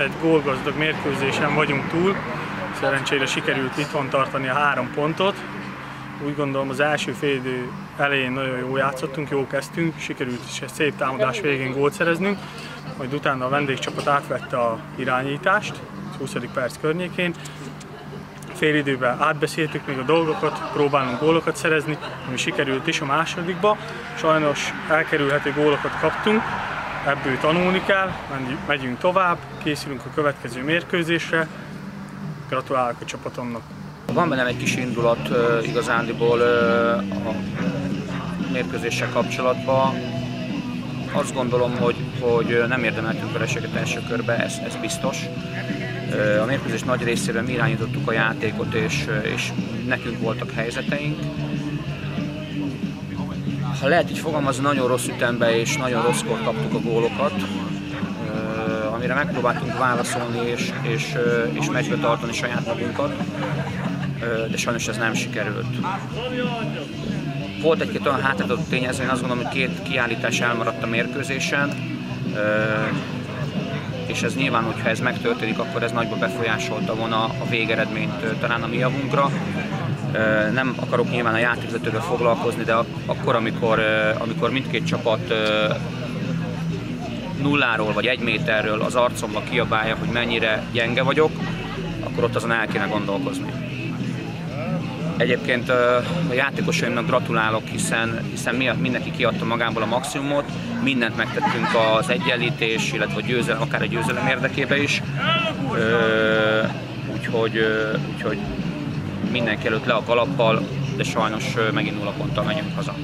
egy gólgazdag mérkőzésen vagyunk túl. Szerencsére sikerült itthon tartani a három pontot. Úgy gondolom az első félidő elején nagyon jó játszottunk, jó kezdtünk, sikerült is egy szép támadás végén gólt szereznünk, majd utána a vendégcsapat átvette a irányítást, 20. perc környékén. Fél időben átbeszéltük még a dolgokat, próbálunk gólokat szerezni, ami sikerült is a másodikba. Sajnos elkerülhető gólokat kaptunk, ebből tanulni kell, megyünk tovább, készülünk a következő mérkőzésre. Gratulálok a csapatomnak! Van bennem egy kis indulat igazándiból a mérkőzéssel kapcsolatban. Azt gondolom, hogy, hogy nem érdemeltünk vereséget első körbe, ez, ez biztos. A mérkőzés nagy részében mi irányítottuk a játékot, és, és nekünk voltak helyzeteink. Ha lehet így fogalmazni, nagyon rossz ütembe és nagyon rosszkor kaptuk a gólokat, amire megpróbáltunk válaszolni és, és, és meccsbe tartani saját magunkat, de sajnos ez nem sikerült. Volt egy-két olyan hátrádott tényező, én azt gondolom, hogy két kiállítás elmaradt a mérkőzésen, és ez nyilván, hogyha ez megtörténik, akkor ez nagyban befolyásolta volna a végeredményt talán a mi javunkra. Nem akarok nyilván a játékvezetővel foglalkozni, de akkor, amikor, amikor mindkét csapat nulláról vagy egy méterről az arcomba kiabálja, hogy mennyire gyenge vagyok, akkor ott azon el kéne gondolkozni. Egyébként a játékosaimnak gratulálok, hiszen, hiszen mindenki kiadta magából a maximumot, mindent megtettünk az egyenlítés, illetve a győzelem, akár a győzelem érdekébe is. Úgyhogy, úgyhogy mindenki előtt le a kalappal, de sajnos megint nulla ponttal megyünk haza.